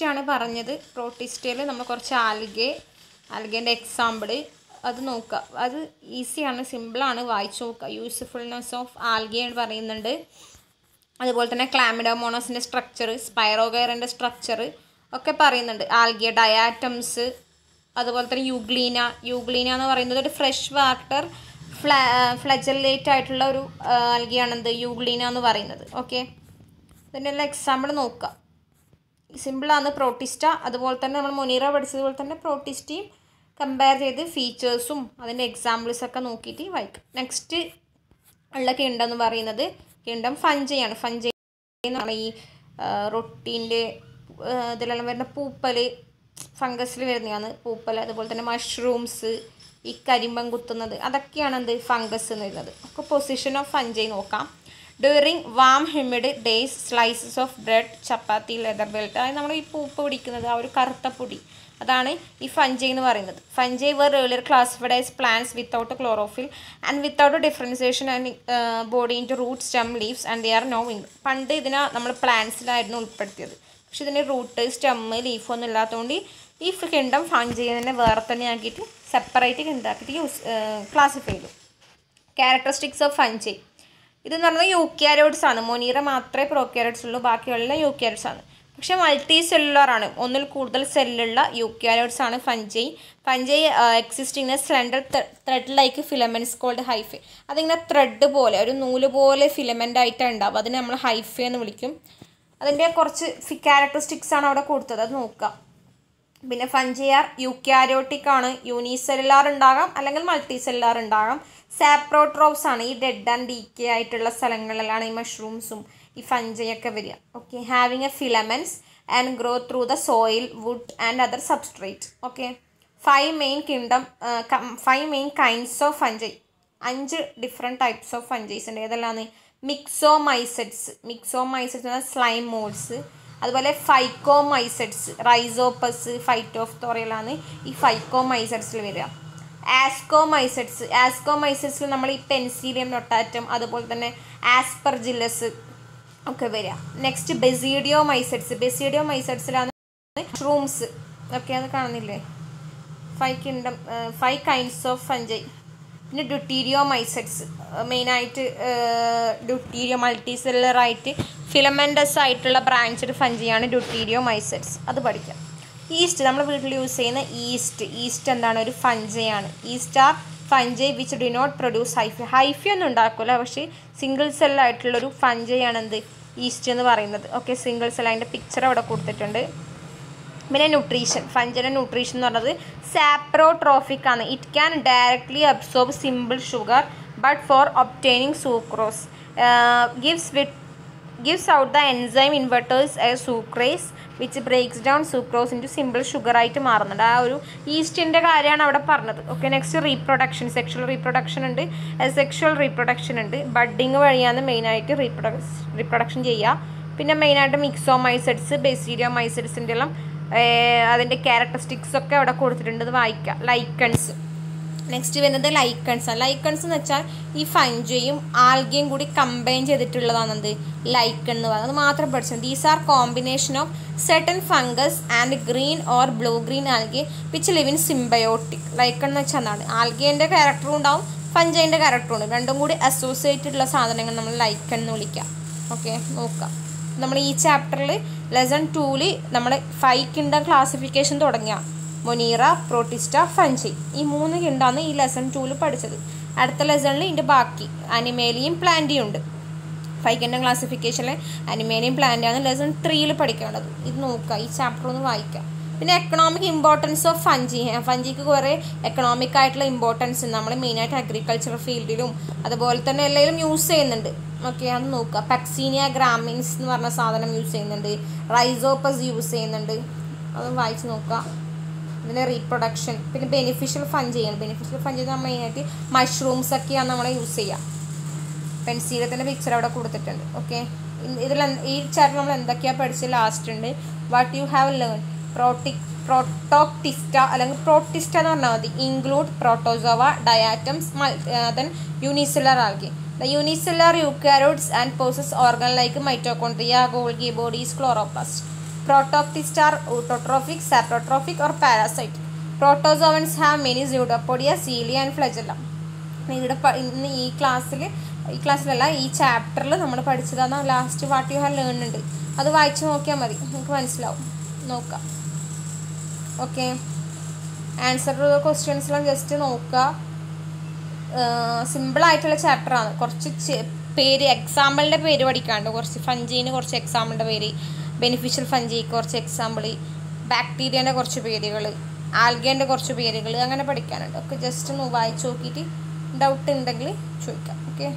ആണ് പറഞ്ഞത്. പ്രോട്ടിസ്റ്റയിൽ നമ്മൾ കുറച്ച് ആൽഗെ ആൽഗേന്റെ എക്സാമ്പിൾ അത് നോക്കുക അത് ഈസിയാണ് സിമ്പിളാണ് വായിച്ചു നോക്കുക യൂസ്ഫുൾനെസ് ഓഫ് ആൽഗെ എന്ന് പറയുന്നുണ്ട്. അതുപോലെ തന്നെ ക്ലാമിഡോമോണസിന്റെ സ്ട്രക്ചർ സ്പൈറോഗയറിന്റെ സ്ട്രക്ചർ ഒക്കെ പറയുന്നുണ്ട്. ആൽഗിയ ഡയാറ്റംസ് അതുപോലെ തന്നെ യുഗ്ലീന. യുഗ്ലീന എന്ന് പറയുന്നത് ഒരു ഫ്രഷ് വാട്ടർ ഫ്ലാ ഫ്ലജലേറ്റ് ആയിട്ടുള്ള ഒരു ആൽഗിയാണെന്ത്? യുഗ്ലീന എന്ന് പറയുന്നത്. ഓക്കെ? ഇതിന്റെ എല്ലാം എക്സാമ്പിൾ നോക്കുക സിമ്പിളാണ്. പ്രോട്ടിസ്റ്റ. അതുപോലെ തന്നെ നമ്മൾ മുനീറ പഠിച്ചതുപോലെ തന്നെ പ്രോട്ടിസ്റ്റയും കമ്പയർ ചെയ്ത് ഫീച്ചേഴ്സും അതിന്റെ എക്സാമ്പിൾസൊക്കെ നോക്കിയിട്ട് വായിക്കും. നെക്സ്റ്റ് ഉള്ള കിണ്ടം എന്ന് പറയുന്നത് കിണ്ടം ഫഞ്ചയാണ്. ഫഞ്ച ഈ റൊട്ടീന്റെ ഇതിലെല്ലാം വരുന്ന പൂപ്പൽ ഫംഗസിൽ വരുന്നതാണ് പൂപ്പൽ അതുപോലെ തന്നെ മഷ്റൂംസ് ഈ കരിമ്പം കുത്തുന്നത്. അതൊക്കെയാണ് എന്ത്? ഫംഗസ് എന്ന് വരുന്നത്. ഒക്കെ പൊസിഷൻ ഓഫ് ഫഞ്ചൈ നോക്കാം. During warm humid days slices of bread chapati leather belt അതായത് നമ്മൾ ഈ പൂപ്പ് പിടിക്കുന്നത് ആ ഒരു കറുത്ത പൊടി അതാണ് ഈ ഫഞ്ചൈ എന്ന് പറയുന്നത്. Fungi were earlier classified as plants without chlorophyll and without differentiation and body into root stem leaves and they are no in പണ്ട് ഇതിനെ നമ്മൾ പ്ലാന്റ്സിലായിരുന്നു ഉൾപ്പെടുത്തിയത്. പക്ഷെ ഇതിന് റൂട്ട് സ്റ്റെമ്മ് ലീഫൊന്നും ഇല്ലാത്തതുകൊണ്ട് ഈ കിണ്ടം ഫഞ്ചൈ തന്നെ വേറെ തന്നെ ആക്കിയിട്ട് സെപ്പറേറ്റ് കിണ്ടാക്കിയിട്ട് യൂസ് ക്ലാസിഫൈ ചെയ്തു. ക്യാരക്ടറിസ്റ്റിക്സ് ഓഫ് ഫഞ്ചൈ ഇതെന്ന് പറഞ്ഞാൽ യൂക്യാരോട്സ് ആണ്. മൊനീറ മാത്രമേ പ്രോക്യാരോട്സ് ഉള്ളൂ ബാക്കിയുള്ള യൂക്യാരോട്സ് ആണ്. പക്ഷേ മൾട്ടി സെല്ലുലാർ ആണ് ഒന്നിൽ കൂടുതൽ സെല്ലുള്ള യൂക്യാരോട്സ് ആണ് fungi. Fungi existing slender thread like filaments called hyphae അതിങ്ങനെ ത്രെഡ് പോലെ ഒരു നൂൽ പോലെ ഫിലമെന്റ് ആയിട്ടാണ് ഉണ്ടാവും അതിനെ നമ്മൾ ഹൈഫെ എന്ന് വിളിക്കും. അതിന്റെ കുറച്ച് ക്യാരക്ടറിസ്റ്റിക്സ് ആണ് അവിടെ കൊടുത്തത്. അത് നോക്കുക പിന്നെ ഫഞ്ചിയാർ യുക്യാരോട്ടിക് ആണ് യൂണിസെല്ലുലാർ ഉണ്ടാകാം അല്ലെങ്കിൽ മൾട്ടി സെല്ലുലാർ ഉണ്ടാകാം. സാപ്രോട്രോപ്സ് ആണ് ഈ ഡെഡ് ആൻഡ് ഡീക്കേ ആയിട്ടുള്ള സ്ഥലങ്ങളിലാണ് ഈ മഷ്റൂംസും ഈ ഫഞ്ചയൊക്കെ വരിക. Okay having a filaments and grow through the soil wood and other substrate okay five main kingdom five main kinds of fungi അഞ്ച് ഡിഫറെന്റ് ടൈപ്സ് ഓഫ് ഫഞ്ചൈസ് ഉണ്ട്. ഏതെല്ലാമാണ് myxomycetes myxomycetes mycetes slime moulds അതുപോലെ phycomycetes Rhizopus ഫൈറ്റോഫ്തോറിയലാണ് ഈ ഫൈക്കോമൈസെറ്റ്സിൽ വരിക. ആസ്കോമൈസെറ്റ്സ് ആസ്കോമൈസെറ്റ്സിൽ നമ്മൾ ഈ പെൻസീലിയം notatum അതുപോലെ തന്നെ aspergillus ഒക്കെ വരിക. നെക്സ്റ്റ് ബെസീഡിയോ മൈസെറ്റ്സ് ബെസീഡിയോ മൈസെറ്റ്സിലാണ് ഷ്രൂംസ് ഒക്കെ അത് കാണുന്നില്ലേ? Five kingdom five kinds of fungi പിന്നെ ഡ്യൂട്ടീരിയോ മൈസെറ്റ്സ് മെയിനായിട്ട് ഡ്യൂട്ടീരിയോ മൾട്ടി സെല്ലറായിട്ട് ഫിലമെന്റസ് ആയിട്ടുള്ള ബ്രാഞ്ചഡ് ഫഞ്ചിയാണ് ഡ്യൂട്ടീരിയോ മൈസെറ്റ്സ് അത് പഠിക്കാം. ഈസ്റ്റ് നമ്മൾ വീട്ടിൽ യൂസ് ചെയ്യുന്ന ഈസ്റ്റ് ഈസ്റ്റ് എന്താണ്? ഒരു ഫഞ്ചയാണ്. Yeast are fungi which do not produce hyphae hyphae ഒന്നും ഉണ്ടാക്കില്ല പക്ഷേ സിംഗിൾ സെല്ലായിട്ടുള്ളൊരു ഫഞ്ചയാണ് എന്ത്? ഈസ്റ്റ് എന്ന് പറയുന്നത്. ഓക്കെ സിംഗിൾ സെൽ അതിന്റെ പിക്ചർ അവിടെ കൊടുത്തിട്ടുണ്ട്. പിന്നെ ന്യൂട്രീഷൻ ഫഞ്ചന ന്യൂട്രീഷൻ എന്ന് പറഞ്ഞത് സാപ്രോട്രോഫിക് ആണ്. It can directly absorb simple sugar but for obtaining sucrose gives with gives out the enzyme inverters as sucrase which breaks down sucrose into simple sugar ആയിട്ട് മാറുന്നുണ്ട്. ആ ഒരു ഈസ്റ്റിന്റെ കാര്യമാണ് അവിടെ പറഞ്ഞത്. Okay next reproduction sexual reproduction ഉണ്ട്. Sexual reproduction ഉണ്ട്. Budding വഴിയാണ് മെയിനായിട്ട് റീപ്രൊഡക്സ് റീപ്രൊഡക്ഷൻ ചെയ്യുക. പിന്നെ മെയിനായിട്ട് മിക്സോമൈസെറ്റ്സ് ബെസീരിയോ മൈസെഡ്സിന്റെ എല്ലാം അതിന്റെ ക്യാരക്ടറിസ്റ്റിക്സ് ഒക്കെ അവിടെ കൊടുത്തിട്ടുണ്ട്. അത് വായിക്കാം. ലൈക്കൺസ് നെക്സ്റ്റ് വരുന്നത് ലൈക്കൺസ് ലൈക്കൺസ് എന്ന് വെച്ചാൽ ഈ ഫഞ്ചയും ആൽഗയും കൂടി കമ്പൈൻ ചെയ്തിട്ടുള്ളതാണ് എന്ത് ലൈക്കൺ എന്ന് പറയുന്നത്. മാത്രം പഠിച്ചത് these are combination of certain fungus and green or blue green algae which live in symbiotic lichen എന്ന് വെച്ചാൽ എന്താണ്? ആൽഗേന്റെ ക്യാരക്ടറും ഉണ്ടാവും ഫഞ്ചൈന്റെ ക്യാരക്ടറും ഉണ്ടാവും. രണ്ടും കൂടി അസോസിയേറ്റഡ് ഉള്ള സാധനങ്ങൾ നമ്മൾ ലൈക്കൺ എന്ന് വിളിക്കാം. ഓക്കെ നോക്കാം. നമ്മൾ ഈ ചാപ്റ്ററിൽ ലെസൺ ടൂവിൽ നമ്മൾ ഫൈവ് കിണ്ടം ക്ലാസിഫിക്കേഷൻ തുടങ്ങിയ. മൊനീറ പ്രോട്ടിസ്റ്റ ഫഞ്ചി ഈ മൂന്ന് കിണ്ടാണ് ഈ ലെസൺ ടൂവിൽ പഠിച്ചത്. അടുത്ത ലെസണിൽ ഇതിന്റെ ബാക്കി. അനിമേലിയും പ്ലാന്റിയും ഉണ്ട് ഫൈവ് കിണ്ടം ക്ലാസിഫിക്കേഷനിലെ അനിമേലിയും പ്ലാന്റിയാണ് ലെസൺ ത്രീയിൽ പഠിക്കേണ്ടത്. ഇത് നോക്കുക ഈ ചാപ്റ്റർ ഒന്ന് വായിക്കുക. പിന്നെ എക്കണോമിക് ഇമ്പോർട്ടൻസ് ഓഫ് ഫഞ്ചി ഫഞ്ചിക്ക് കുറേ എക്കണോമിക് ആയിട്ടുള്ള ഇമ്പോർട്ടൻസ് നമ്മൾ മെയിനായിട്ട് അഗ്രികൾച്ചർ ഫീൽഡിലും അതുപോലെ തന്നെ എല്ലാവരും യൂസ് ചെയ്യുന്നുണ്ട്. ഓക്കെ അത് നോക്കുക. പെക്സീനിയ ഗ്രാമിൻസ് എന്ന് പറഞ്ഞ സാധനം യൂസ് ചെയ്യുന്നുണ്ട്. റൈസോപ്പസ് യൂസ് ചെയ്യുന്നുണ്ട്. അത് വായിച്ച് നോക്കുക. പിന്നെ റീപ്രൊഡക്ഷൻ പിന്നെ ബെനിഫിഷ്യൽ ഫണ്ട് ചെയ്യണം ബെനിഫിഷ്യൽ ഫണ്ട് ചെയ്താൽ മെയിനായിട്ട് മഷ്റൂംസ് ഒക്കെയാണ് നമ്മൾ യൂസ് ചെയ്യുക. പെൻസീലത്തിന്റെ പിക്ചർ അവിടെ കൊടുത്തിട്ടുണ്ട്. ഓക്കെ ഇതിൽ ഈ ചാപ്റ്റർ നമ്മൾ എന്തൊക്കെയാണ് പഠിച്ചത് ലാസ്റ്റ് ഉണ്ട്. What you have learn protic protoctista അല്ലെങ്കിൽ പ്രോട്ടിസ്റ്റ എന്ന് പറഞ്ഞാൽ മതി. Include protozoa diatoms then unicellular algae the unicellular eukaryotes and possess organ like mitochondria Golgi bodies chloroplast protoctist are autotrophic saprotrophic or parasite protozoans have many pseudopodia cilia and flagellum ഇവിടെ ഇന്ന് ഈ ക്ലാസ്സിൽ ഈ ക്ലാസ്സിലല്ല ഈ ചാപ്റ്ററിൽ നമ്മൾ പഠിച്ചതാണ് last what you have learn ഉണ്ട്. അത് വായിച്ച് നോക്കിയാൽ മതി. നിങ്ങൾക്ക് മനസ്സിലാവും. നോക്കാം. ഓക്കെ ആൻസർ ടു ക്വസ്റ്റ്യൻസിലും ജസ്റ്റ് നോക്കുക സിമ്പിൾ ആയിട്ടുള്ള ചാപ്റ്ററാണ് കുറച്ച് പേര് എക്സാമ്പിളിന്റെ പേര് പഠിക്കാണ്ട്. കുറച്ച് ഫഞ്ചീന് കുറച്ച് എക്സാമ്പിളിന്റെ പേര് ബെനിഫിഷ്യൽ ഫഞ്ചി കുറച്ച് എക്സാമ്പിൾ ബാക്ടീരിയേന്റെ കുറച്ച് പേരുകൾ ആൽഗേന്റെ കുറച്ച് പേരുകൾ അങ്ങനെ പഠിക്കാനുണ്ട്. ഒക്കെ ജസ്റ്റ് ഒന്ന് വായിച്ച് നോക്കിയിട്ട് ഡൗട്ട് ഉണ്ടെങ്കിൽ ചോദിക്കാം. ഓക്കെ